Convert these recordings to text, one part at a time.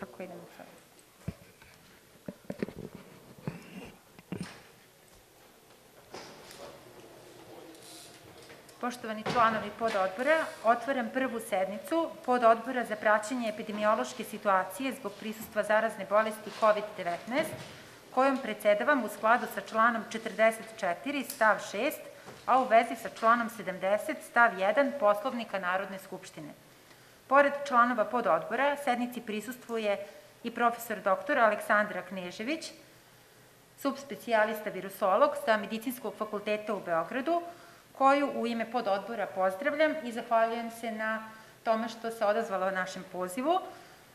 Kako idemo sad? Poštovani članovi pododbora, otvaram prvu sednicu pododbora za praćenje epidemiološke situacije zbog prisustva zarazne bolesti COVID-19, kojom predsedavam u skladu sa članom 44 stav 6, a u vezi sa članom 70 stav 1 Poslovnika Narodne skupštine. Pored članova pododbora, sednici prisustvuje i profesor dr. Aleksandra Knežević, subspecijalista virusolog sa Medicinskog fakulteta u Beogradu, koju u ime pododbora pozdravljam i zahvaljujem se na tome što se odazvala našem pozivu.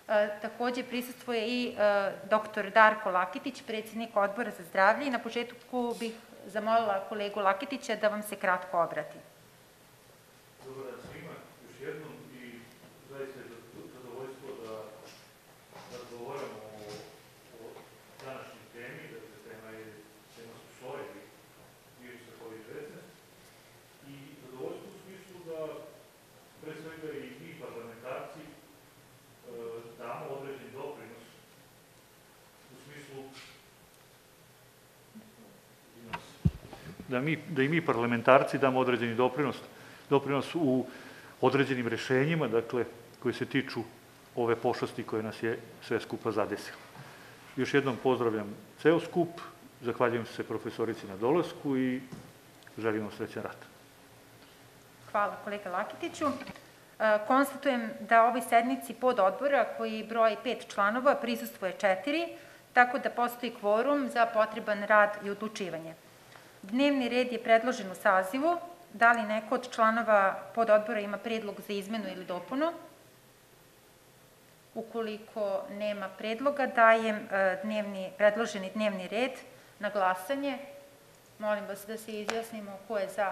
E, takođe prisustvuje i e. Darko Lakitić, predsednik odbora za zdravlje i na početku bih zamolila kolegu Lakitića da vam se kratko obrati. Dobar dan svima, još jednom i zaista je zadovoljstvo da razgovaramo o, o današnjoj temi, dakle tema, je, tema su sojevi virusa COVID-19 i zadovoljstvo u smislu da pre svega i mi parlamentarci e, damo određen doprinos u smislu da, mi, da i mi parlamentarci damo određeni doprinos, doprinos u određenim rešenjima, dakle, koji se tiču ove pošasti koje nas je sve skupa zadesila. Još jednom pozdravljam ceo skup, zahvaljujem se profesorici na dolasku i želim vam srećan rad. Hvala kolega Lakitiću. E, konstatujem da ovoj sednici pod odbora koji broji pet članova prisustuje četiri, tako da postoji kvorum za potreban rad i odlučivanje. Dnevni red je predložen u sazivu. Da li neko od članova pododbora ima predlog za izmenu ili dopunu? Ukoliko nema predloga, dajem e, dnevni, predloženi dnevni red na glasanje. Molim vas da se izjasnimo ko je za.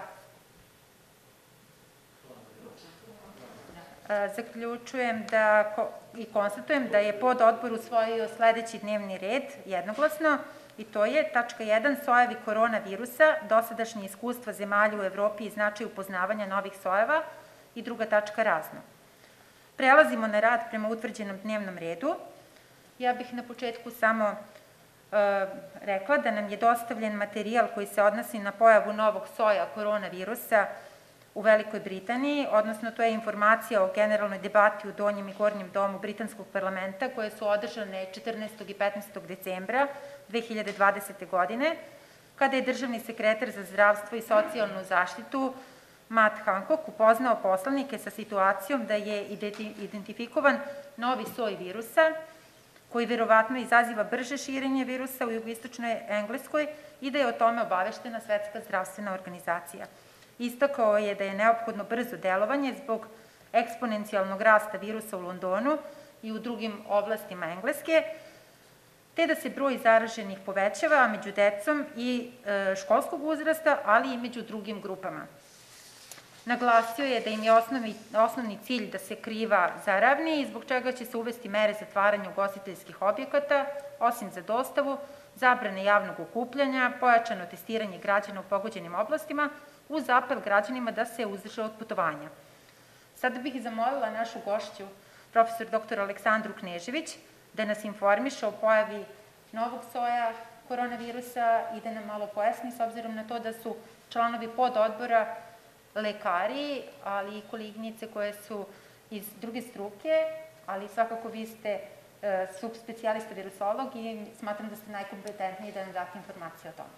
E, zaključujem da, i konstatujem da je pod odbor usvojio sledeći dnevni red jednoglasno i to je tačka 1 sojevi koronavirusa, dosadašnje iskustva zemalja u Evropi i značaj upoznavanja novih sojeva i druga tačka razno. Prelazimo na rad prema utvrđenom dnevnom redu. Ja bih na početku samo e, rekla da nam je dostavljen materijal koji se odnosi na pojavu novog soja koronavirusa u Velikoj Britaniji, odnosno to je informacija o generalnoj debati u Donjem i Gornjem domu Britanskog parlamenta koje su održane 14. i 15. decembra 2020. godine, kada je državni sekretar za zdravstvo i socijalnu zaštitu Matt Hancock upoznao poslanike sa situacijom da je identifikovan novi soj virusa, koji verovatno izaziva brže širenje virusa u jugoistočnoj Engleskoj i da je o tome obaveštena Svetska zdravstvena organizacija. Istakao je da je neophodno brzo delovanje zbog eksponencijalnog rasta virusa u Londonu i u drugim oblastima Engleske, te da se broj zaraženih povećava među decom i e, školskog uzrasta, ali i među drugim grupama. Naglasio je da im je osnovni, osnovni cilj da se kriva zaravni i zbog čega će se uvesti mere zatvaranja ugostiteljskih objekata, osim za dostavu, zabrane javnog okupljanja, pojačano testiranje građana u pogođenim oblastima, uz apel građanima da se uzdrže od putovanja. Sada bih zamolila našu gošću, profesor dr. Aleksandru Knežević, da nas informiše o pojavi novog soja koronavirusa i da nam malo pojasni, s obzirom na to da su članovi pododbora lekari, ali i koleginice koje su iz druge struke, ali svakako vi ste e, subspecijalista virusolog i smatram da ste najkompetentniji da nam date informacije o tome.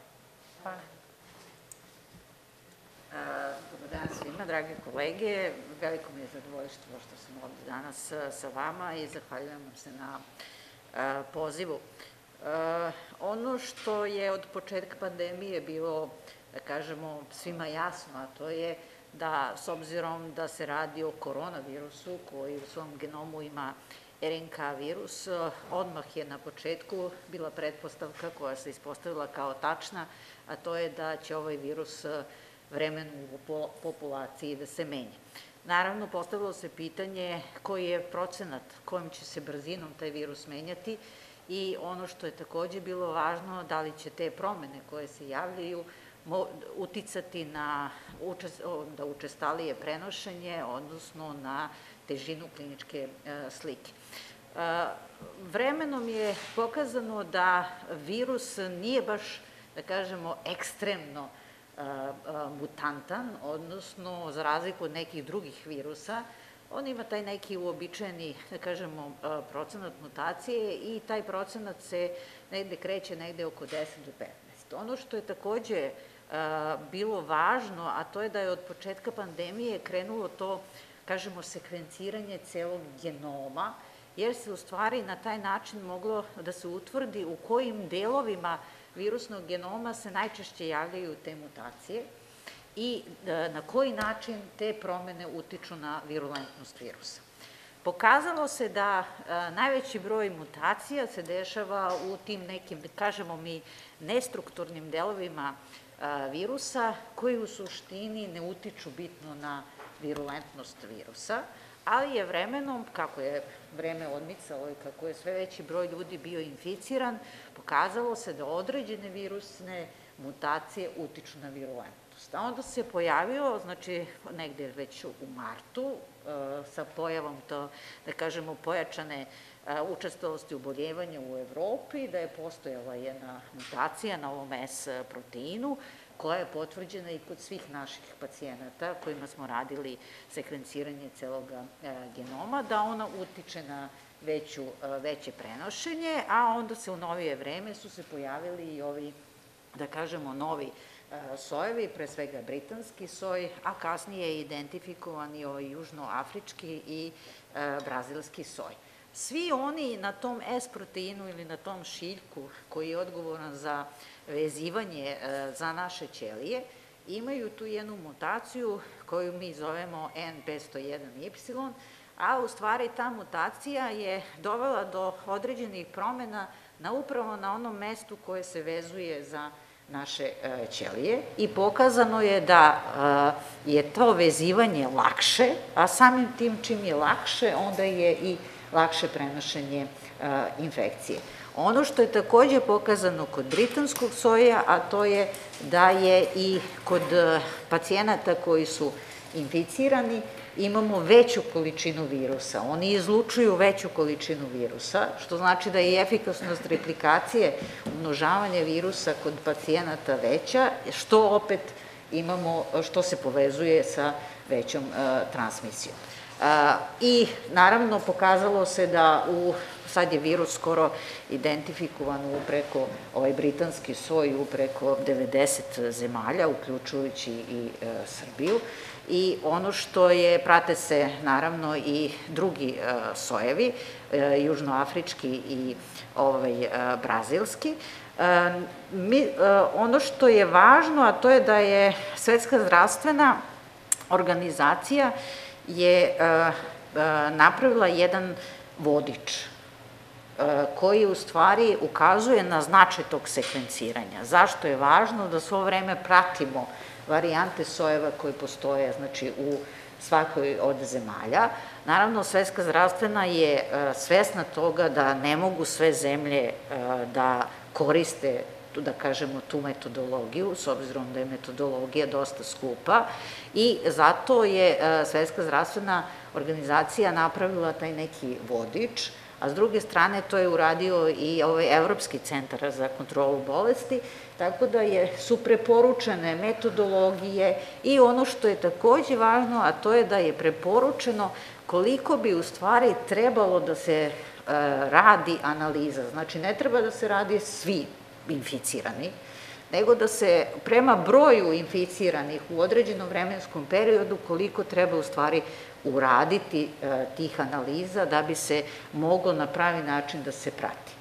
Hvala. Dobar dan svima, drage kolege. Veliko mi je zadovoljstvo što sam ovde danas sa vama i zahvaljujem vam se na pozivu. Ono što je od početka pandemije bilo, da kažemo, svima jasno, a to je da s obzirom da se radi o koronavirusu koji u svom genomu ima RNK virus, odmah je na početku bila pretpostavka koja se ispostavila kao tačna, a to je da će ovaj virus vremenu u populaciji da se menja. Naravno, postavilo se pitanje koji je procenat, kojim će se brzinom taj virus menjati i ono što je takođe bilo važno, da li će te promene koje se javljaju uticati na da učestalije prenošenje, odnosno na težinu kliničke e, slike. Vremenom je pokazano da virus nije baš, da kažemo, ekstremno mutantan, odnosno za razliku od nekih drugih virusa, on ima taj neki uobičajeni, da kažemo, procenat mutacije i taj procenat se negde kreće negde oko 10 do 15. Ono što je takođe bilo važno, a to je da je od početka pandemije krenulo to, kažemo, sekvenciranje celog genoma, jer se u stvari na taj način moglo da se utvrdi u kojim delovima virusnog genoma se najčešće javljaju te mutacije i na koji način te promene utiču na virulentnost virusa. Pokazalo se da najveći broj mutacija se dešava u tim nekim, kažemo mi, nestrukturnim delovima virusa koji u suštini ne utiču bitno na virulentnost virusa, ali je vremenom, kako je vreme odmicalo i kako je sve veći broj ljudi bio inficiran, pokazalo se da određene virusne mutacije utiču na virulentnost. A onda se pojavio, znači negde već u martu, sa pojavom to, da kažemo, pojačane učestvosti u boljevanja u Evropi, da je postojala jedna mutacija na ovom S proteinu, koja je potvrđena i kod svih naših pacijenata kojima smo radili sekvenciranje celog genoma, da ona utiče na veću, veće prenošenje, a onda se u novije vreme su se pojavili i ovi, da kažemo, novi sojevi, pre svega britanski soj, a kasnije je identifikovan i ovaj južnoafrički i brazilski soj. Svi oni na tom S proteinu ili na tom šiljku koji je odgovoran za vezivanje za naše ćelije, imaju tu jednu mutaciju koju mi zovemo N501Y, a u stvari ta mutacija je dovela do određenih promena na upravo na onom mestu koje se vezuje za naše ćelije i pokazano je da je to vezivanje lakše, a samim tim čim je lakše, onda je i lakše prenošenje infekcije. Ono što je takođe pokazano kod britanskog soja, a to je da je i kod pacijenata koji su inficirani, imamo veću količinu virusa. Oni izlučuju veću količinu virusa, što znači da je efikasnost replikacije umnožavanja virusa kod pacijenata veća, što opet imamo, što se povezuje sa većom transmisijom. I naravno pokazalo se da u sad je virus skoro identifikovan u preko, ovaj britanski soj u preko 90 zemalja, uključujući i e, Srbiju. I ono što je, prate se naravno i drugi e, sojevi, e, južnoafrički i ovaj, e, brazilski. E, mi, e, ono što je važno, a to je da je Svetska zdravstvena organizacija je e, e, napravila jedan vodič koji u stvari ukazuje na značaj tog sekvenciranja. Zašto je važno da svo vreme pratimo varijante sojeva koje postoje znači, u svakoj od zemalja. Naravno, Svetska zdravstvena je svesna toga da ne mogu sve zemlje da koriste da kažemo, tu metodologiju, s obzirom da je metodologija dosta skupa i zato je Svetska zdravstvena organizacija napravila taj neki vodič, a s druge strane to je uradio i ovaj Evropski centar za kontrolu bolesti, tako da je, su preporučene metodologije i ono što je takođe važno, a to je da je preporučeno koliko bi u stvari trebalo da se e, radi analiza. Znači, ne treba da se radi svi inficirani, nego da se prema broju inficiranih u određenom vremenskom periodu koliko treba u stvari uraditi e, tih analiza da bi se moglo na pravi način da se prati.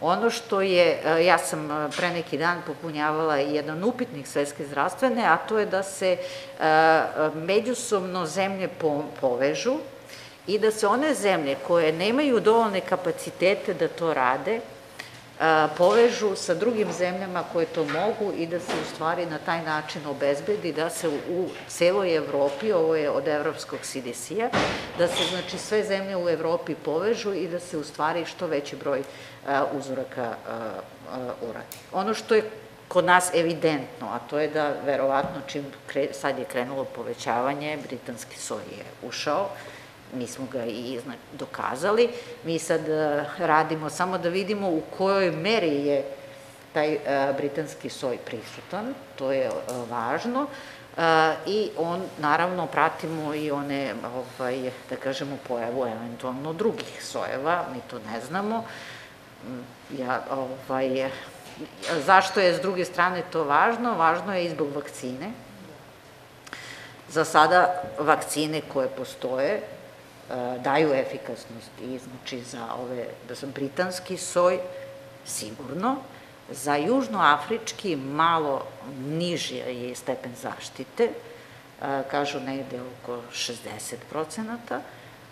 Ono što je, e, ja sam e, pre neki dan popunjavala jedan upitnik Svetske zdravstvene, a to je da se međusobno zemlje povežu i da se one zemlje koje nemaju dovoljne kapacitete da to rade, povežu sa drugim zemljama koje to mogu i da se u stvari na taj način obezbedi da se u celoj Evropi, ovo je od evropskog CDC-a, da se znači sve zemlje u Evropi povežu i da se u stvari što veći broj uzoraka uradi. Ono što je kod nas evidentno, a to je da verovatno čim sad je krenulo povećavanje, britanski soj je ušao mi smo ga i dokazali. Mi sad e, radimo samo da vidimo u kojoj meri je taj e, britanski soj prisutan, to je e, važno. I on, naravno, pratimo i one, ovaj, da kažemo, pojavu eventualno drugih sojeva, mi to ne znamo. Mm, ja, ovaj, zašto je s druge strane to važno? Važno je i zbog vakcine. Za sada vakcine koje postoje daju efikasnost i znači za ove, da sam britanski soj, sigurno, za južnoafrički malo niži je stepen zaštite, e, kažu negde oko 60 procenata,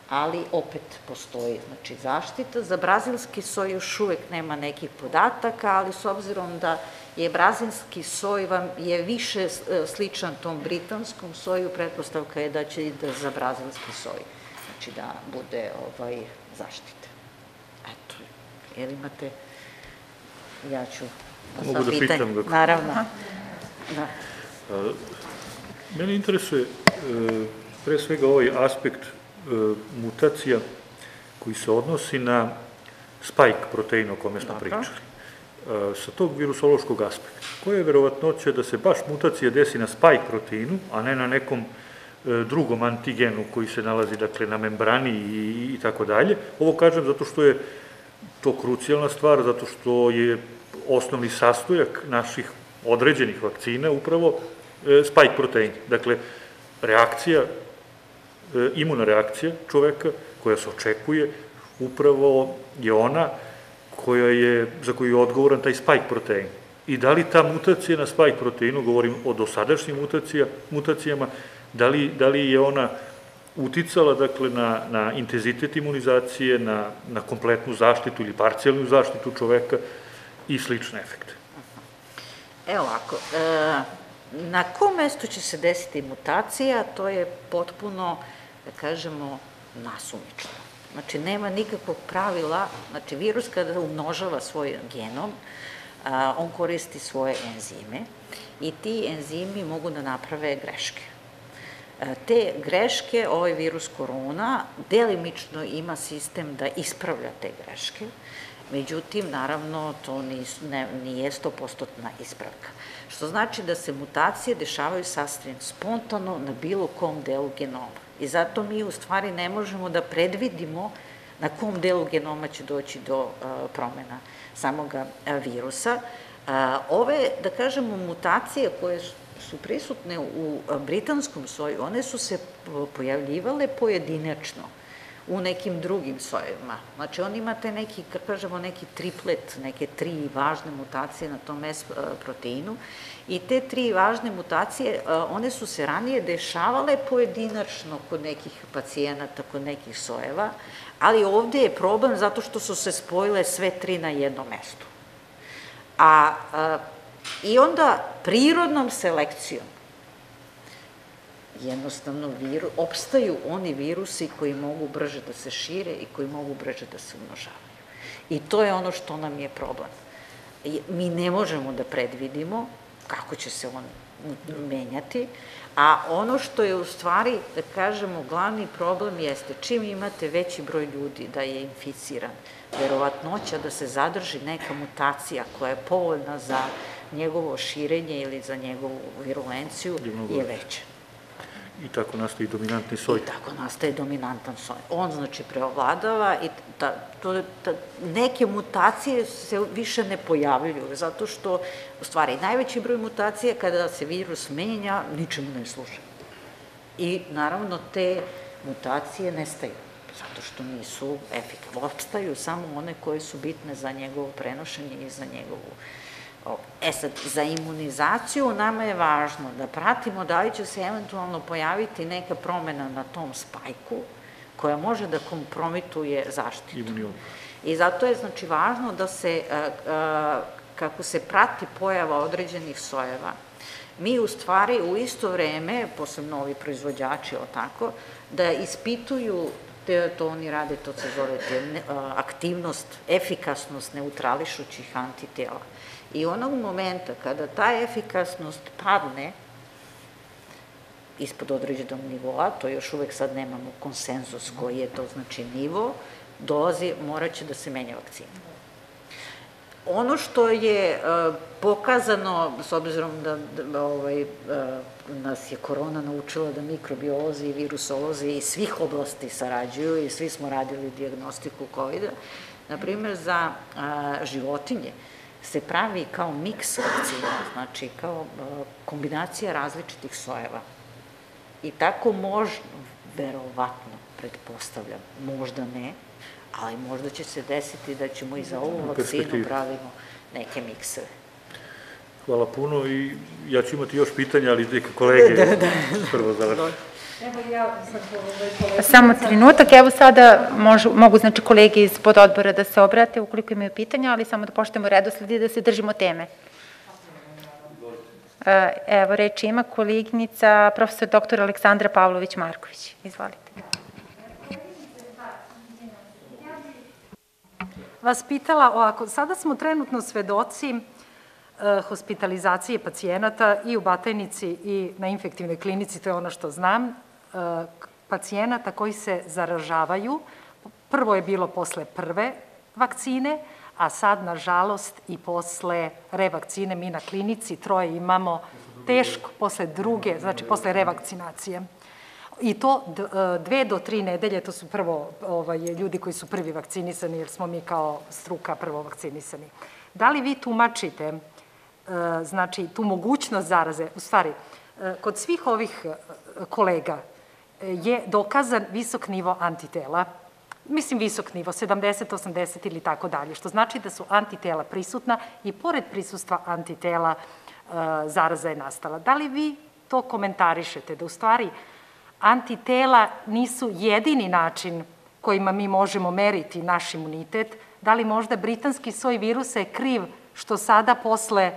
ali opet postoji znači, zaštita. Za brazilski soj još uvek nema nekih podataka, ali s obzirom da je brazilski soj vam je više e, sličan tom britanskom soju, pretpostavka je da će i da za brazilski soj znači da bude ovaj, zaštita. Eto, jer imate, ja ću Mogu da pitam ga. Naravno. Da. A, mene interesuje e, pre svega ovaj aspekt e, mutacija koji se odnosi na spike protein o kome smo Dobro. pričali. E, sa tog virusološkog aspekta, koja je verovatnoća da se baš mutacija desi na spike proteinu, a ne na nekom drugom antigenu koji se nalazi dakle, na membrani i, i tako dalje. Ovo kažem zato što je to krucijalna stvar, zato što je osnovni sastojak naših određenih vakcina upravo e, spike protein. Dakle, reakcija, e, imuna reakcija čoveka koja se očekuje, upravo je ona koja je, za koju je odgovoran taj spike protein. I da li ta mutacija na spike proteinu, govorim o dosadašnjim mutacija, mutacijama, Da li, da li je ona uticala dakle, na, na intenzitet imunizacije, na, na kompletnu zaštitu ili parcijalnu zaštitu čoveka i slične efekte? Evo ovako, e, na kom mestu će se desiti mutacija, to je potpuno, da kažemo, nasumično. Znači, nema nikakvog pravila, znači, virus kada umnožava svoj genom, on koristi svoje enzime i ti enzimi mogu da naprave greške. E, te greške, ovaj virus korona, delimično ima sistem da ispravlja te greške, međutim, naravno, to ne, nije 100% ispravka. Što znači da se mutacije dešavaju sasvim spontano na bilo kom delu genoma. I zato mi u stvari ne možemo da predvidimo na kom delu genoma će doći do uh, promena samog virusa. Uh, ove, da kažemo, mutacije koje su prisutne u britanskom soju, one su se pojavljivale pojedinačno u nekim drugim sojevima. Znači, on imate neki, kako kažemo, neki triplet, neke tri važne mutacije na tom S proteinu i te tri važne mutacije, one su se ranije dešavale pojedinačno kod nekih pacijenata, kod nekih sojeva, ali ovde je problem zato što su se spojile sve tri na jednom mestu. A, a I onda prirodnom selekcijom jednostavno viru, opstaju oni virusi koji mogu brže da se šire i koji mogu brže da se umnožavaju. I to je ono što nam je problem. Mi ne možemo da predvidimo kako će se on menjati, a ono što je u stvari, da kažemo, glavni problem jeste čim imate veći broj ljudi da je inficiran, verovatnoća da se zadrži neka mutacija koja je povoljna za njegovo širenje ili za njegovu virulenciju je veća. I tako nastaje dominantni soj. I tako nastaje dominantan soj. On znači preovladava i ta, to, ta, neke mutacije se više ne pojavljuju, zato što, u stvari, najveći broj mutacija kada se virus menja, ničemu ne služe. I naravno te mutacije nestaju, zato što nisu efikasne. Opstaju samo one koje su bitne za njegovo prenošenje i za njegovu E sad, za imunizaciju nama je važno da pratimo da li će se eventualno pojaviti neka promena na tom spajku koja može da kompromituje zaštitu. I zato je znači važno da se, kako se prati pojava određenih sojeva, mi u stvari u isto vreme, posebno ovi proizvođači, o tako, da ispituju te, to oni rade, to se zove te, aktivnost, efikasnost neutrališućih antitela. I onog momenta kada ta efikasnost padne ispod određenog nivoa, to još uvek sad nemamo konsenzus koji je to znači nivo, dolazi, morat će da se menja vakcina. Ono što je uh, pokazano, s obzirom da, da ovaj, uh, nas je korona naučila da mikrobiolozi i virusolozi iz svih oblasti sarađuju i svi smo radili diagnostiku COVID-a, na primjer za uh, životinje, se pravi kao miks vakcina, znači kao kombinacija različitih sojeva. I tako možda, verovatno, pretpostavljam, možda ne, ali možda će se desiti da ćemo i za ovu vakcinu pravimo neke mikseve. Hvala puno i ja ću imati još pitanja, ali neke kolege da, da. prvo završi. Evo ja ovaj Samo trenutak, evo sada možu, mogu znači kolege iz pododbora da se obrate ukoliko imaju pitanja, ali samo da poštujemo redosled i da se držimo teme. E, evo, reč ima koleginica profesor dr. Aleksandra Pavlović-Marković. Izvolite. Vas pitala ovako, sada smo trenutno svedoci e, hospitalizacije pacijenata i u Batajnici i na infektivnoj klinici, to je ono što znam, pacijenata koji se zaražavaju. Prvo je bilo posle prve vakcine, a sad, nažalost, i posle revakcine mi na klinici troje imamo teško posle druge, znači posle revakcinacije. I to e, dve do tri nedelje, to su prvo ovaj, ljudi koji su prvi vakcinisani, jer smo mi kao struka prvo vakcinisani. Da li vi tumačite e, znači, tu mogućnost zaraze, u stvari, kod svih ovih kolega je dokazan visok nivo antitela, mislim visok nivo, 70, 80 ili tako dalje, što znači da su antitela prisutna i pored prisustva antitela e, zaraza je nastala. Da li vi to komentarišete, da u stvari antitela nisu jedini način kojima mi možemo meriti naš imunitet, da li možda britanski soj virusa je kriv što sada posle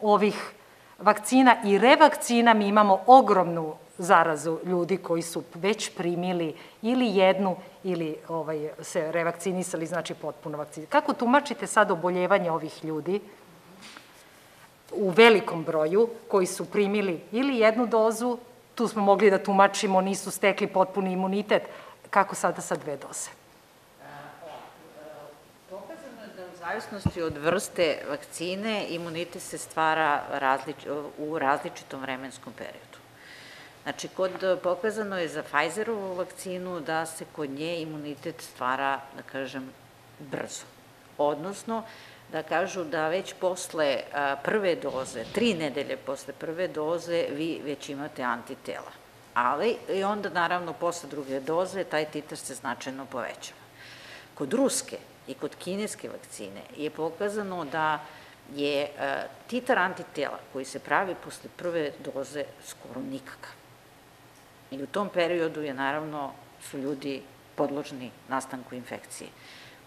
ovih vakcina i revakcina mi imamo ogromnu zarazu ljudi koji su već primili ili jednu ili ovaj, se revakcinisali, znači potpuno vakcini. Kako tumačite sad oboljevanje ovih ljudi u velikom broju koji su primili ili jednu dozu, tu smo mogli da tumačimo, nisu stekli potpuni imunitet, kako sada sa dve doze? Da zavisnosti od vrste vakcine imunitet se stvara različ, u različitom vremenskom periodu. Znači, kod, pokazano je za Pfizerovu vakcinu da se kod nje imunitet stvara, da kažem, brzo. Odnosno, da kažu da već posle prve doze, tri nedelje posle prve doze, vi već imate antitela. Ali, i onda, naravno, posle druge doze, taj titar se značajno povećava. Kod ruske i kod kineske vakcine je pokazano da je titar antitela koji se pravi posle prve doze skoro nikakav. I u tom periodu je naravno su ljudi podložni nastanku infekcije.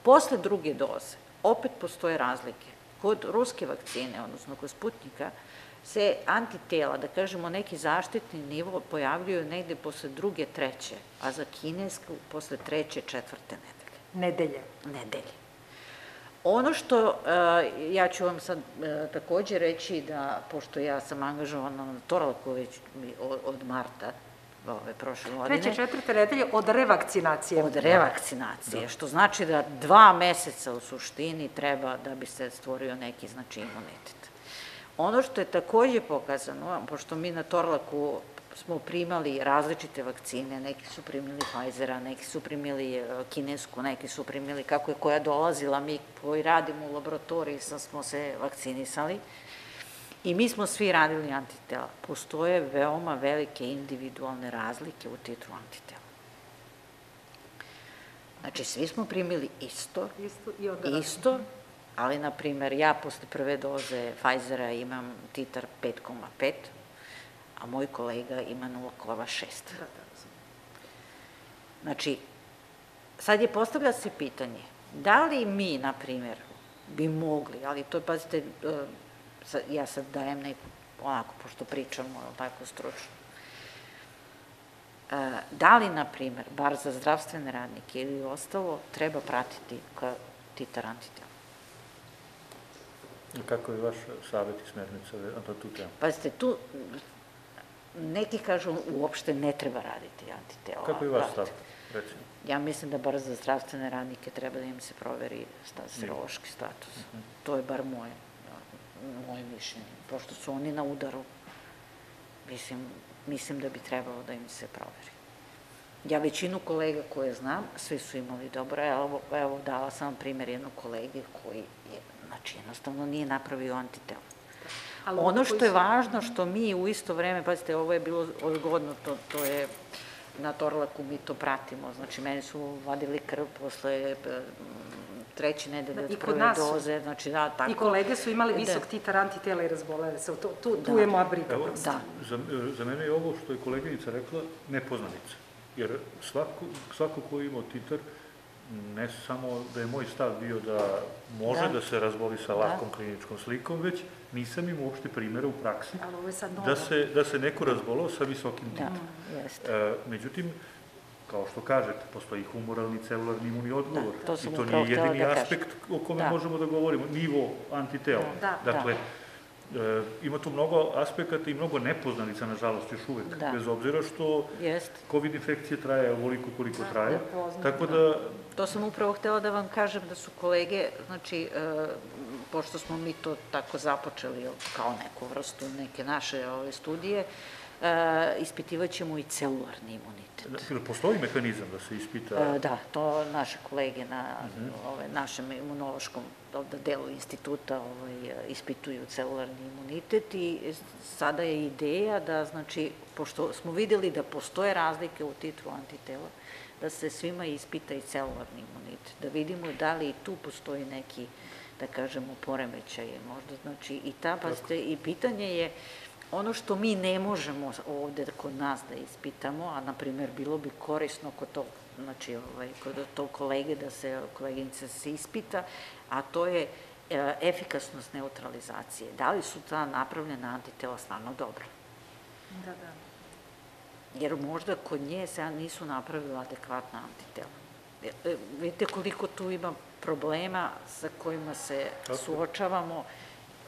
Posle druge doze opet postoje razlike. Kod ruske vakcine, odnosno kod Sputnika, se antitela, da kažemo neki zaštitni nivo, pojavljuju negde posle druge, treće, a za kinesku posle treće, četvrte nedelje. Nedelje. Nedelje. Ono što, e, ja ću vam sad e, takođe reći da, pošto ja sam angažovana na Toralku već od marta, ove prošle godine. Treće, četvrte nedelje od revakcinacije. Od revakcinacije, da. što znači da dva meseca u suštini treba da bi se stvorio neki znači imunitet. Ono što je takođe pokazano, pošto mi na Torlaku smo primali različite vakcine, neki su primili Pfizera, neki su primili e, kinesku, neki su primili, kako je koja dolazila, mi koji radimo u laboratoriji smo se vakcinisali, I mi smo svi radili antitela. Postoje veoma velike individualne razlike u titru antitela. Znači, svi smo primili isto, isto, i isto ali, na primer, ja posle prve doze Pfizera imam titar 5,5, a moj kolega ima 0,6. Da, da, Znači, sad je postavlja se pitanje, da li mi, na primer, bi mogli, ali to je, pazite, ja sad dajem neku, onako, pošto pričamo, tako stručno. E, da li, na primer, bar za zdravstvene radnike ili ostalo, treba pratiti ka titar antitela? Kako je vaš savjet i smernica na tu temu? Pazite, tu neki kažu uopšte ne treba raditi antitela. Kako je vaš stav, recimo? Ja mislim da bar za zdravstvene radnike treba da im se proveri sta, serološki status. To je bar moje, moje mišljenje. Pošto su oni na udaru, mislim, mislim da bi trebalo da im se proveri. Ja većinu kolega koje znam, svi su imali dobro. Evo, evo dala sam vam primjer jednog kolege koji je, znači, jednostavno nije napravio antitelo. Ali Ono što je važno, što mi u isto vreme, pazite, ovo je bilo odgodno, to, to je na Torlaku mi to pratimo, znači meni su vadili krv posle treće nedelje Da, od prve doze, znači da, tako. I kolege su imali Da. visok titar antitela i razbolele se. Tu, tu, tu Da. je moja briga. Evo. Da. za, za mene je ovo što je koleginica rekla nepoznanica. Jer svako, svako ko je imao titar, ne samo da je moj stav bio da može Da. da, se razboli sa Da. lakom kliničkom slikom, već nisam imao uopšte primjera u praksi da se, da se neko razbolao sa visokim Da, titarom. jeste. E, međutim, kao što kažete, postoji humoralni celularni imunni odgovor. Da, to I to nije jedini da aspekt o kome Da. možemo da govorimo, nivo antitela. Da, dakle, e, ima tu mnogo aspekata i mnogo nepoznanica, nažalost, još uvek. Da. Bez obzira što Jeste. COVID infekcija traje ovoliko koliko Da, traje. Tako da. da, To sam upravo htela da vam kažem da su kolege, znači, e, pošto smo mi to tako započeli kao neku vrstu neke naše ove studije, e, ispitivat ćemo i celularni imunitet. da, postoji mehanizam da se ispita? E, Da, to naše kolege na ove, našem imunološkom ovde delu instituta ovaj, ispituju celularni imunitet i sada je ideja da, znači, pošto smo videli da postoje razlike u titru antitela, da se svima ispita i celularni imunitet, da vidimo da li tu postoji neki, da kažemo, poremećaj, možda, znači, i ta, pazite, i pitanje je, ono što mi ne možemo ovde kod nas da ispitamo, a na primjer bilo bi korisno kod tog, znači, ovaj, kod tog kolege da se, koleginice se ispita, a to je e, efikasnost neutralizacije. Da li su ta napravljena antitela stvarno dobra? Da, da. Jer možda kod nje se nisu napravila adekvatna antitela. E, e, Vidite koliko tu ima problema sa kojima se suočavamo.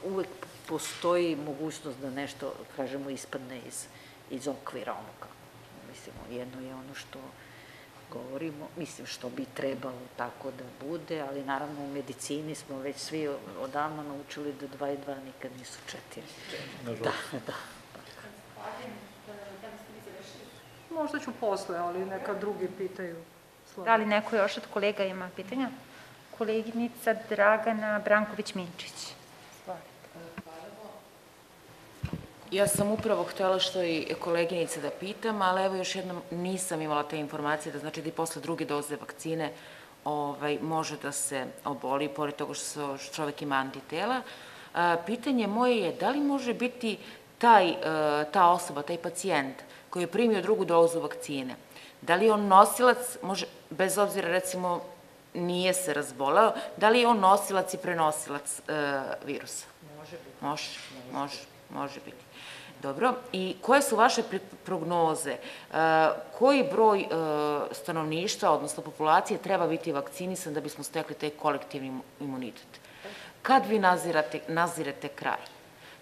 Uvek postoji mogućnost da nešto, kažemo, ispadne iz, iz okvira onoga. Mislimo, jedno je ono što govorimo, mislim što bi trebalo tako da bude, ali naravno u medicini smo već svi odavno naučili da dva i dva nikad nisu četiri. nažalost. Da. Možda ću posle, ali neka drugi pitaju. Da li neko još od kolega ima pitanja? Koleginica Dragana Branković-Minčić. Ja sam upravo htjela što i koleginica da pitam, ali evo još jednom nisam imala te informacije da znači da i posle druge doze vakcine ovaj, može da se oboli, pored toga što čovek ima antitela. A, pitanje moje je da li može biti taj, e, ta osoba, taj pacijent koji je primio drugu dozu vakcine, da li je on nosilac, može, bez obzira recimo nije se razbolao, da li je on nosilac i prenosilac e, virusa? Može biti. Može, može, može biti. Dobro, i koje su vaše prognoze? E, koji broj e, stanovništva, odnosno populacije, treba biti vakcinisan da bismo stekli taj kolektivni imu- imunitet? Kad vi nazirate, nazirete kraj?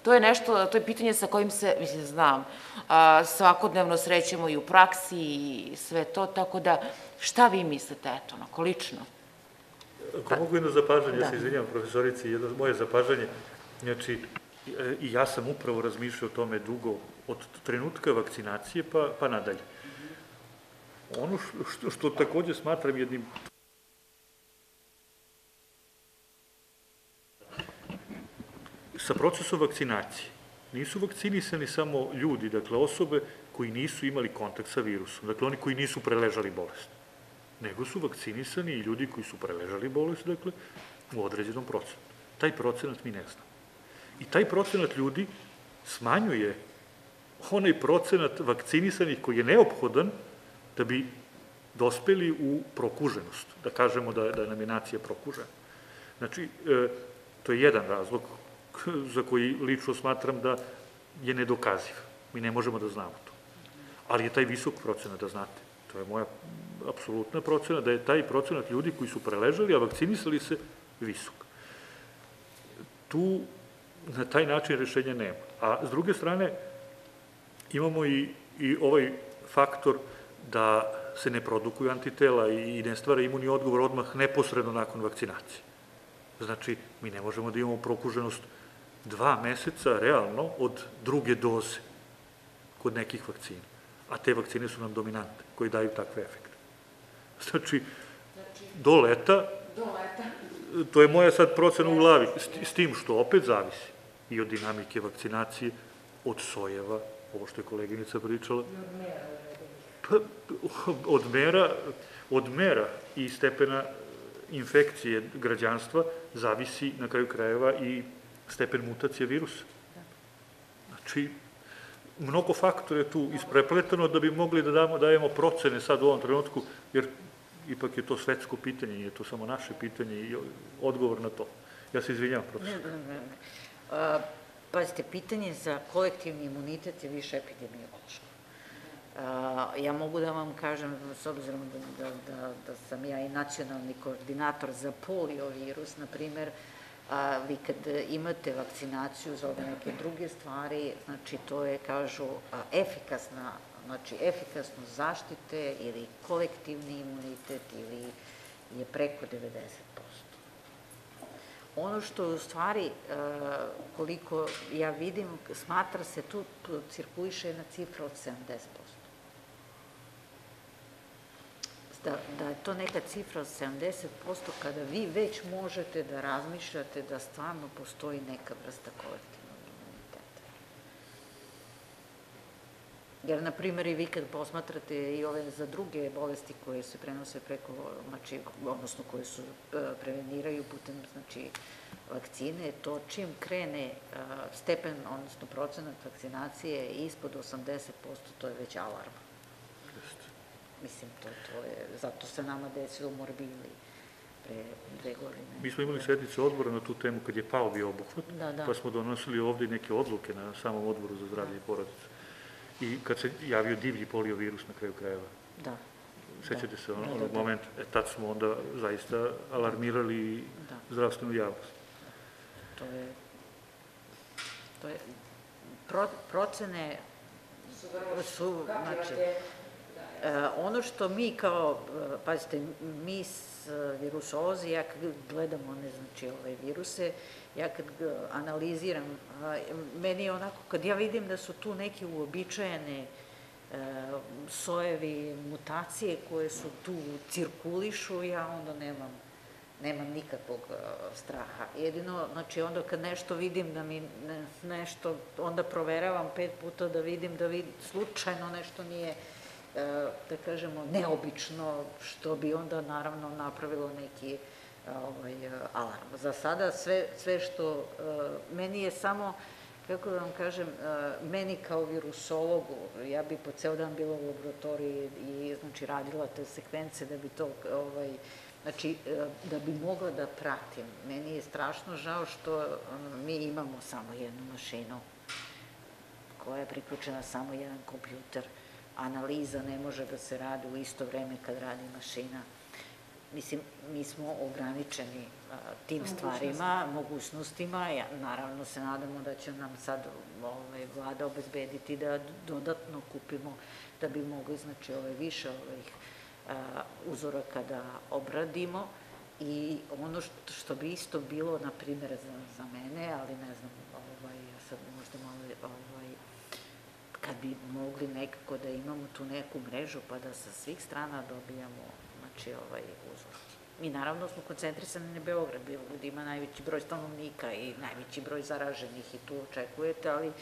To je nešto, to je pitanje sa kojim se, mislim, znam, a, svakodnevno srećemo i u praksi i sve to, tako da šta vi mislite, eto, onako, lično? Ako mogu jedno zapažanje, ja Da. se izvinjam profesorici, jedno moje zapažanje, znači, i ja sam upravo razmišljao o tome dugo, od trenutka vakcinacije pa, pa nadalje. Ono što, što, što takođe smatram jednim sa procesom vakcinacije nisu vakcinisani samo ljudi, dakle osobe koji nisu imali kontakt sa virusom, dakle oni koji nisu preležali bolest, nego su vakcinisani i ljudi koji su preležali bolest, dakle, u određenom procentu. Taj procenat mi ne znamo. I taj procenat ljudi smanjuje onaj procenat vakcinisanih koji je neophodan da bi dospeli u prokuženost, da kažemo da, da nam je nacija prokužena. Znači, e, to je jedan razlog za koji lično smatram da je nedokaziv. Mi ne možemo da znamo to. Ali je taj visok procenat, da znate. To je moja apsolutna procena, da je taj procenat ljudi koji su preležali, a vakcinisali se, visok. Tu na taj način rešenja nema. A s druge strane, Imamo i, i ovaj faktor da se ne produkuju antitela i ne stvara imunni odgovor odmah neposredno nakon vakcinacije. Znači, mi ne možemo da imamo prokuženost dva meseca realno od druge doze kod nekih vakcina. A te vakcine su nam dominante, koji daju takve efekte. Znači, do leta, Do leta. to je moja sad procena u glavi, s, s tim što opet zavisi i od dinamike vakcinacije, od sojeva, ovo što je koleginica pričala, Pa, od mera, od mera i stepena infekcije građanstva zavisi na kraju krajeva i stepen mutacije virusa. Znači, mnogo faktora je tu isprepletano da bi mogli da damo, dajemo procene sad u ovom trenutku, jer ipak je to svetsko pitanje, nije to samo naše pitanje i odgovor na to. Ja se izvinjam, profesor. Ne, ne, Pazite, pitanje za kolektivni imunitet je više epidemiološko. Ja mogu da vam kažem, s obzirom da, da, da, da sam ja i nacionalni koordinator za poliovirus, na primer, vi kad imate vakcinaciju za ove neke druge stvari, znači to je, kažu, efikasna, znači efikasnost zaštite ili kolektivni imunitet ili je preko 90%. Ono što u stvari, e, koliko ja vidim, smatra se tu, cirkuliše jedna cifra od 70%. Da, da je to neka cifra od 70% kada vi već možete da razmišljate da stvarno postoji neka vrsta kolektivnog imuniteta. Jer, na primjer, i vi kad posmatrate i ove za druge bolesti koje se prenose preko, znači, odnosno koje su e, preveniraju putem, znači, vakcine, to čim krene e, stepen, odnosno procenat vakcinacije ispod 80%, to je već alarm. Mislim, to, to je, zato se nama desilo morbili pre dve godine. Mi smo imali sednice odbora na tu temu kad je pao bio obuhvat, Da, da. pa smo donosili ovde neke odluke na samom odboru za zdravlje i porodice. I kad se javio divlji poliovirus na kraju krajeva, Da, sećate se Da, onog da, da. momenta, e tad smo onda zaista alarmirali da, zdravstvenu javnost. to je, to je, pro, procene su, znači, E, ono što mi kao, e, pazite, mi s virusolozi, ja gledamo one, znači, ove viruse, ja kad analiziram, meni je onako, kad ja vidim da su tu neke uobičajene e, sojevi, mutacije koje su tu cirkulišu, ja onda nemam nemam nikakvog e, straha. Jedino, znači onda kad nešto vidim da mi ne, nešto, onda proveravam pet puta da vidim da vid, slučajno nešto nije, e, da kažemo, neobično, što bi onda naravno napravilo neki ovaj, e, alarm. Za sada sve, sve što, e, meni je samo, kako da vam kažem, e, meni kao virusologu, ja bi po ceo dan bila u laboratoriji i znači radila te sekvence da bi to ovaj, Znači, da bi mogla da pratim, meni je strašno žao što mi imamo samo jednu mašinu koja je priključena samo jedan kompjuter. Analiza ne može da se radi u isto vreme kad radi mašina. Mislim, mi smo ograničeni a, tim stvarima, mogućnostima. Ja, naravno se nadamo da će nam sad ovaj, vlada obezbediti da dodatno kupimo da bi mogli, znači, ovaj, više ovih a, uzoraka da obradimo i ono što, što bi isto bilo, na primjer, za, za mene, ali ne znam, ovaj, ja sad možda malo, ovaj, kad bi mogli nekako da imamo tu neku mrežu pa da sa svih strana dobijamo znači, ovaj uzorke. Mi naravno smo koncentrisani na Beograd, Beograd ima najveći broj stanovnika i najveći broj zaraženih i tu očekujete, ali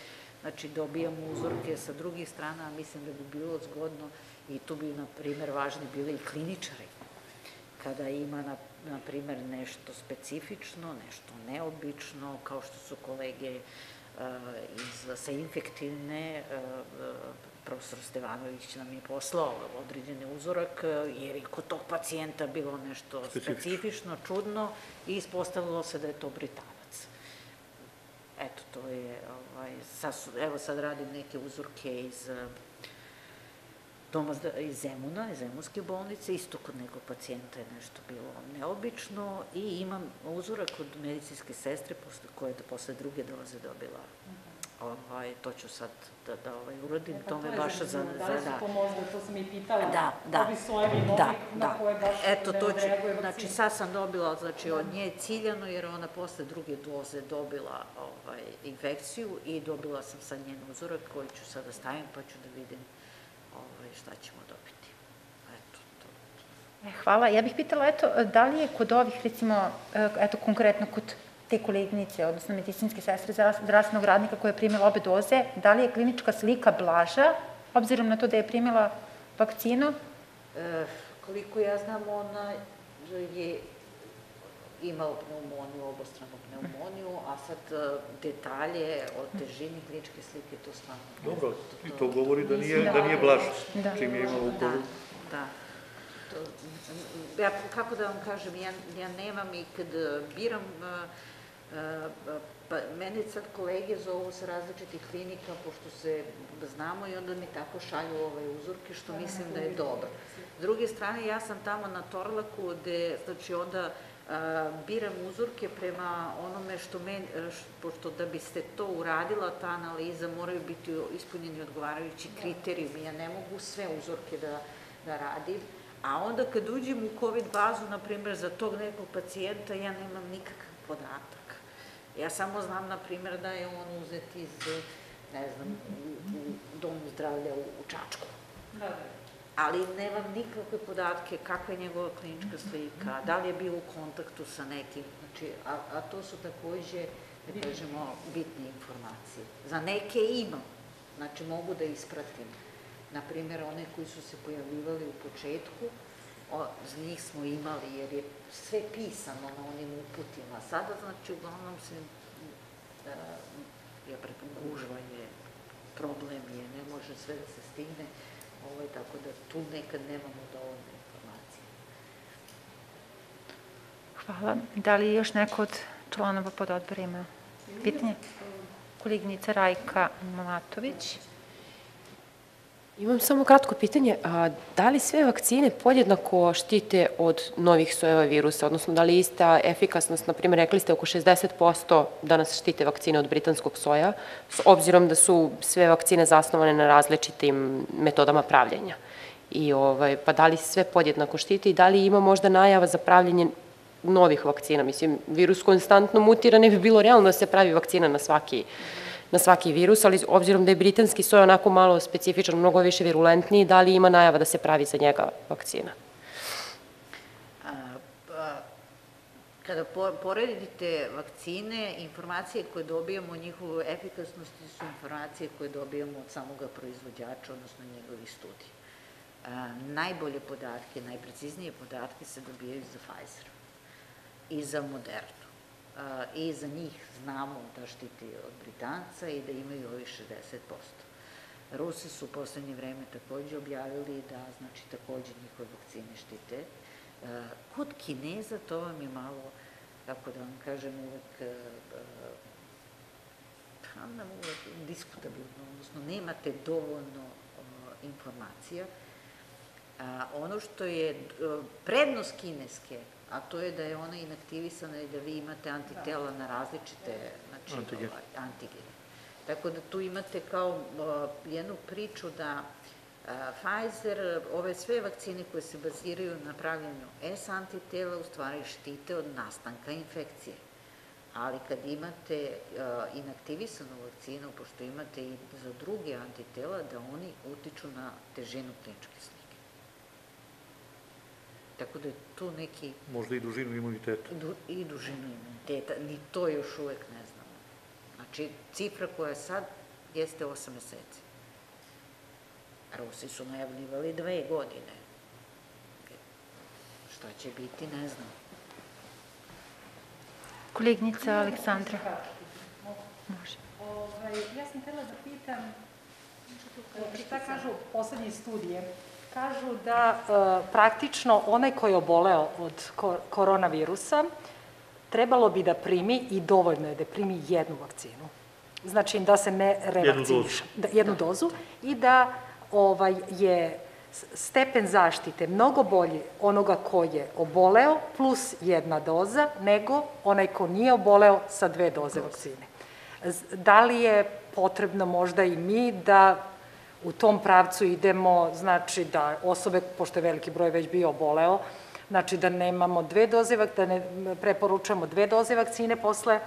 znači dobijamo uzorke sa drugih strana, a mislim da bi bilo zgodno i tu bi, na primer, važni bili i kliničari. Kada ima, na, na primer, nešto specifično, nešto neobično, kao što su kolege uh, iz, sa infektivne, uh, profesor Stevanović nam je poslao određeni uzorak, jer je kod tog pacijenta bilo nešto Specifično. specifično, čudno i ispostavilo se da je to Britanac. Eto, to je, ovaj, sad evo sad radim neke uzorke iz doma iz Zemuna, iz Zemunske bolnice, isto kod nekog pacijenta je nešto bilo neobično i imam uzorak od medicinske sestre posle, koja je posle druge doze dobila Ovaj, to ću sad da, da ovaj, uradim, to me baš za, za, Da li su da. to možda, to sam i pitala, Da, da. ovi sojevi novi Da, na da. koje baš Eto, to ću, znači sad sam dobila, znači od nje ciljano jer ona posle druge doze dobila ovaj, infekciju i dobila sam sad njen uzorak koji ću sada stavim pa ću da vidim ovaj, šta ćemo dobiti. Eto, to. E, Hvala. Ja bih pitala, eto, da li je kod ovih, recimo, e, eto, konkretno kod te koleginice, odnosno medicinske sestre zdravs- zdravstvenog radnika koja je primila obe doze, da li je klinička slika blaža, obzirom na to da je primila vakcinu? E, koliko ja znam, ona je imala pneumoniju, obostranu pneumoniju, a sad e, detalje o težini kliničke slike, to stvarno Dobro, i to govori da nije, da nije blaž, Da. čim je imao u Da, da. To, ja, kako da vam kažem, ja, ja nemam i kad biram, e, pa mene sad kolege zovu sa različitih klinika, pošto se znamo i onda mi tako šalju ove uzorke, što mislim da je dobro. S druge strane, ja sam tamo na Torlaku, gde, znači onda a, biram uzorke prema onome što men, e, pošto da biste to uradila, ta analiza, moraju biti ispunjeni odgovarajući kriterijumi. Ja ne mogu sve uzorke da, da radim, a onda kad uđem u COVID bazu, na primjer, za tog nekog pacijenta, ja nemam nikakav podatak. Ja samo znam, na primjer, da je on uzet iz, ne znam, u, u domu zdravlja u, u Čačku Da, da. ali nemam nikakve podatke kakva je njegova klinička slika, da li je bio u kontaktu sa nekim, znači, a, a to su takođe, da kažemo, bitne informacije. Za neke imam, znači mogu da ispratim. Naprimer, one koji su se pojavljivali u početku, o, njih smo imali, jer je sve pisano na onim uputima. Sada, znači, uglavnom se, e, ja pretim, gužva je, problem je, ne može sve da se stigne, ovaj, tako da tu nekad nemamo dovoljno informacije. Hvala. Da li još neko od članova pod odbora ima pitanje? Koleginica Rajka Mlatović. Imam samo kratko pitanje, a da li sve vakcine podjednako štite od novih sojeva virusa, odnosno da li ista efikasnost, na primjer rekli ste oko 60% da nas štite vakcine od britanskog soja, s obzirom da su sve vakcine zasnovane na različitim metodama pravljenja. I ovaj, pa da li sve podjednako štiti i da li ima možda najava za pravljenje novih vakcina? Mislim, virus konstantno mutira, ne bi bilo realno da se pravi vakcina na svaki na svaki virus, ali obzirom da je britanski soj onako malo specifičan, mnogo više virulentniji, da li ima najava da se pravi za njega vakcina? Kada po- poredite vakcine, informacije koje dobijamo o njihovoj efikasnosti su informacije koje dobijamo od samoga proizvođača, odnosno njegovih studija. Najbolje podatke, najpreciznije podatke se dobijaju za Pfizer i za Modernu. I za njih znamo da štiti od Britanca i da imaju ovih 60%. Rusi su u poslednje vreme takođe objavili da, znači, takođe njihove vakcine štite. Kod Kineza to vam je malo, kako da vam kažem, uvek pa nam uvek diskutabilno, odnosno nemate dovoljno informacija. Ono što je prednost kineske, a to je da je ona inaktivisana i da vi imate antitela na različite znači, Antigen. ovaj, antigene. Tako da tu imate kao uh, jednu priču da uh, Pfizer, ove sve vakcine koje se baziraju na pravljenju S antitela u stvari štite od nastanka infekcije. Ali kad imate uh, inaktivisanu vakcinu, pošto imate i za druge antitela, da oni utiču na težinu kliničke slike. Tako da je tu neki Možda i dužinu imuniteta. du, i dužinu imuniteta, ni to još uvek ne znamo. Znači, cifra koja je sad jeste 8 meseci. Rusi su najavljivali dve godine. Šta će biti, ne znam. Koleginica Aleksandra. Može. Ovaj, ja sam htela da pitam, šta kažu poslednje studije? Kažu da e, praktično onaj koji je oboleo od ko- koronavirusa trebalo bi da primi i dovoljno je da primi jednu vakcinu. Znači da se ne revakciniše. Da, jednu dozu i da ovaj, je stepen zaštite mnogo bolji onoga ko je oboleo plus jedna doza nego onaj ko nije oboleo sa dve doze vakcine. Da li je potrebno možda i mi da u tom pravcu idemo, znači da osobe, pošto je veliki broj već bio oboleo, znači da nemamo dve doze, da ne preporučamo dve doze vakcine posle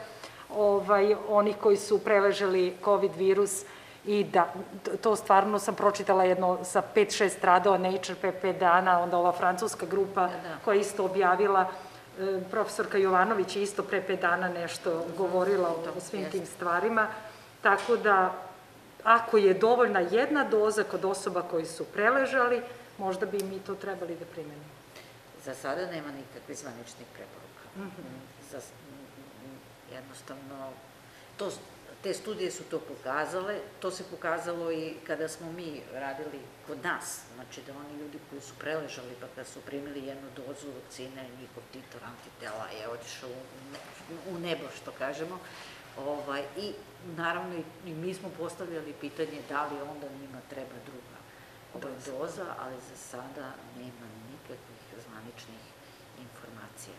ovaj, onih koji su preleželi COVID virus i da, to stvarno sam pročitala jedno sa 5-6 stradao Nature pre 5 dana, onda ova francuska grupa Da, da. koja je isto objavila, e, profesorka Jovanović je isto pre 5 dana nešto govorila o, o svim tim stvarima, tako da ako je dovoljna jedna doza kod osoba koji su preležali, možda bi mi to trebali da primenimo. Za sada nema nikakvih zvaničnih preporuka. Za, mm, jednostavno, to, te studije su to pokazale, to se pokazalo i kada smo mi radili kod nas, znači da oni ljudi koji su preležali pa kada su primili jednu dozu vakcine, njihov titor antitela je otišao u nebo, što kažemo, ovaj, i naravno i, i mi smo postavljali pitanje da li onda njima treba druga doza, ali za sada nema nikakvih zvaničnih informacija.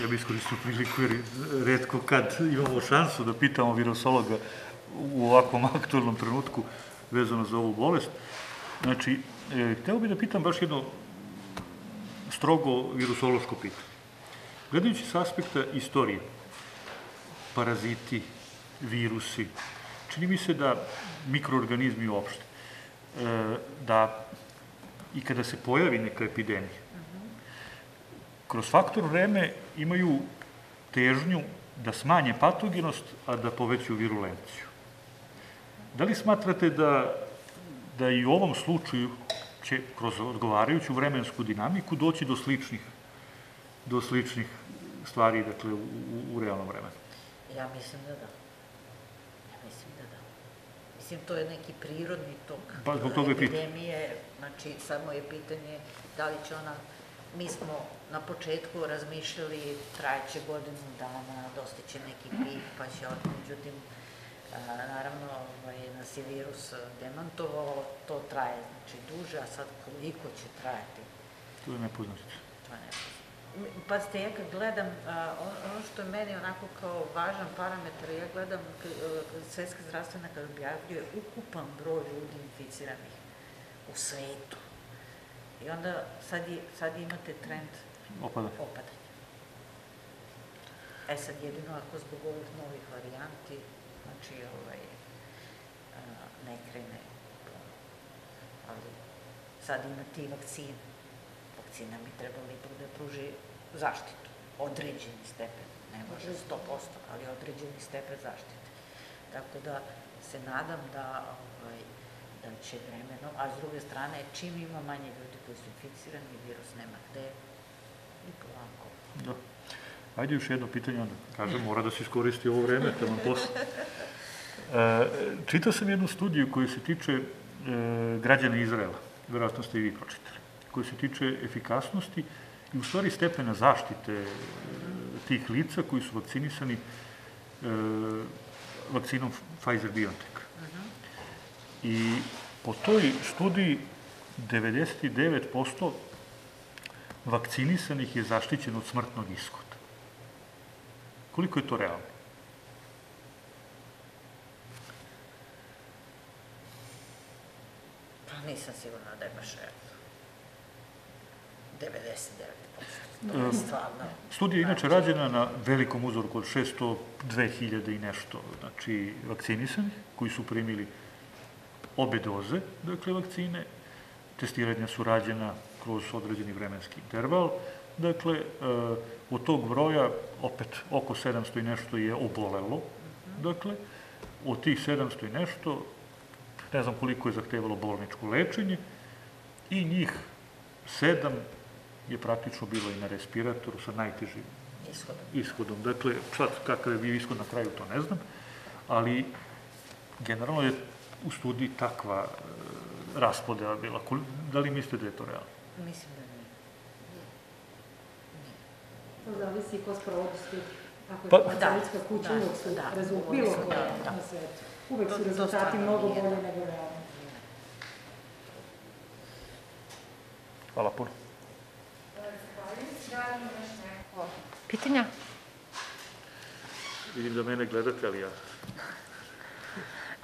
Ja bih iskoristio priliku jer redko kad imamo šansu da pitamo virusologa u ovakvom aktualnom trenutku vezano za ovu bolest. Znači, e, hteo bih da pitam baš jedno strogo virusološko pitanje. Gledajući s aspekta istorije, paraziti, virusi, čini mi se da mikroorganizmi uopšte, e, da i kada se pojavi neka epidemija, kroz faktor vreme imaju težnju da smanje patogenost, a da povećaju virulenciju. Da li smatrate da, da i u ovom slučaju će kroz odgovarajuću vremensku dinamiku doći do sličnih, do sličnih stvari, dakle, u, u, u realnom vremenu? Ja mislim da da. Ja mislim da da. Mislim, to je neki prirodni tok Pa, zbog toga pitam. epidemije, znači samo je pitanje da li će ona, mi smo na početku razmišljali trajeće godinu dana, dostiće neki pik, pa će međutim, naravno, ovaj, nas je virus demantovao, to traje znači duže, a sad koliko će trajati, To je nepoznačice. to je nepoznato. Pazite, ja kad gledam, a, ono što je meni onako kao važan parametar, ja gledam e, Svetska zdravstvena kad objavljuje ukupan broj ljudi inficiranih u svetu. I onda sad, je, sad imate trend Opada. opadanja. E sad jedino ako zbog ovih novih varijanti, znači ovaj, ne krene. Ali sad imate i vakcine. Vakcina bi trebala ipak da pruži zaštitu, određeni stepen, ne može 100%, ali određeni stepen zaštite. Tako da se nadam da, ovaj, da će vremenom, a s druge strane, čim ima manje ljudi koji su inficirani, virus nema gde, i polako. Da. Ajde još jedno pitanje, onda kažem, mora da se iskoristi ovo vreme, tamo posle. E, čitao sam jednu studiju koja se tiče e, građana Izraela, verovatno ste i vi pročitali, koja se tiče efikasnosti i u stvari stepena zaštite e, tih lica koji su vakcinisani e, vakcinom Pfizer-BioNTech. I po toj studiji 99% vakcinisanih je zaštićeno od smrtnog ishoda. Koliko je to realno? Pa nisam sigurna da je baš realno. 99%. To je stvarno. Studija je inače rađena na velikom uzorku od 602.000 i nešto, znači vakcinisanih, koji su primili obe doze, dakle, vakcine. Testiranja su rađena kroz određeni vremenski interval. Dakle, e, od tog broja, opet, oko 700 i nešto je obolelo. Dakle, od tih 700 i nešto, ne znam koliko je zahtevalo bolničko lečenje, i njih sedam je praktično bilo i na respiratoru sa najtežim Ishodom. ishodom. Dakle, sad kakav je bio ishod na kraju, to ne znam, ali generalno je u studiji takva e, raspodela bila. Da li mislite da je to realno? Mislim da nije. To zavisi ko sprovodi studiju. Ako je Pa- Da, kuća, da, uvek su da, rezultati, uvek bilo koja da, da. na svetu. Uvek su rezultati mnogo bolji nego realni. Hvala puno. Pitanja? Vidim da mene gledate, ali ja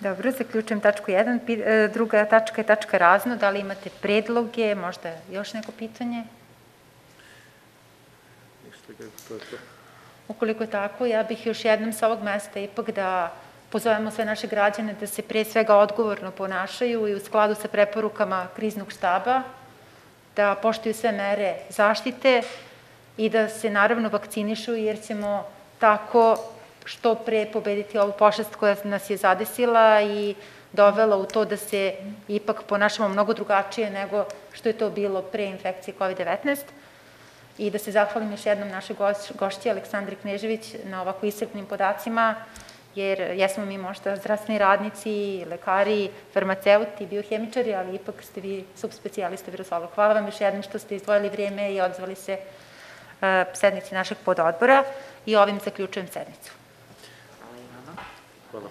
Dobro, zaključujem tačku 1. Pi- e, Druga tačka je tačka razno. Da li imate predloge, možda još neko pitanje? To. Ukoliko je tako, ja bih još jednom sa ovog mesta ipak da pozovemo sve naše građane da se pre svega odgovorno ponašaju i u skladu sa preporukama kriznog štaba, da poštuju sve mere zaštite i da se naravno vakcinišu jer ćemo tako što pre pobediti ovu pošast koja nas je zadesila i dovela u to da se ipak ponašamo mnogo drugačije nego što je to bilo pre infekcije COVID-19 i da se zahvalim još jednom našoj goš- gošći Aleksandri Knežević na ovako iscrpnim podacima, jer jesmo mi možda zdravstveni radnici, lekari, farmaceuti, biohemičari, ali ipak ste vi subspecijalista virusolog. Hvala vam još jednom što ste izdvojili vrijeme i odzvali se e, sednici našeg pododbora i ovim zaključujem sednicu. Hvala.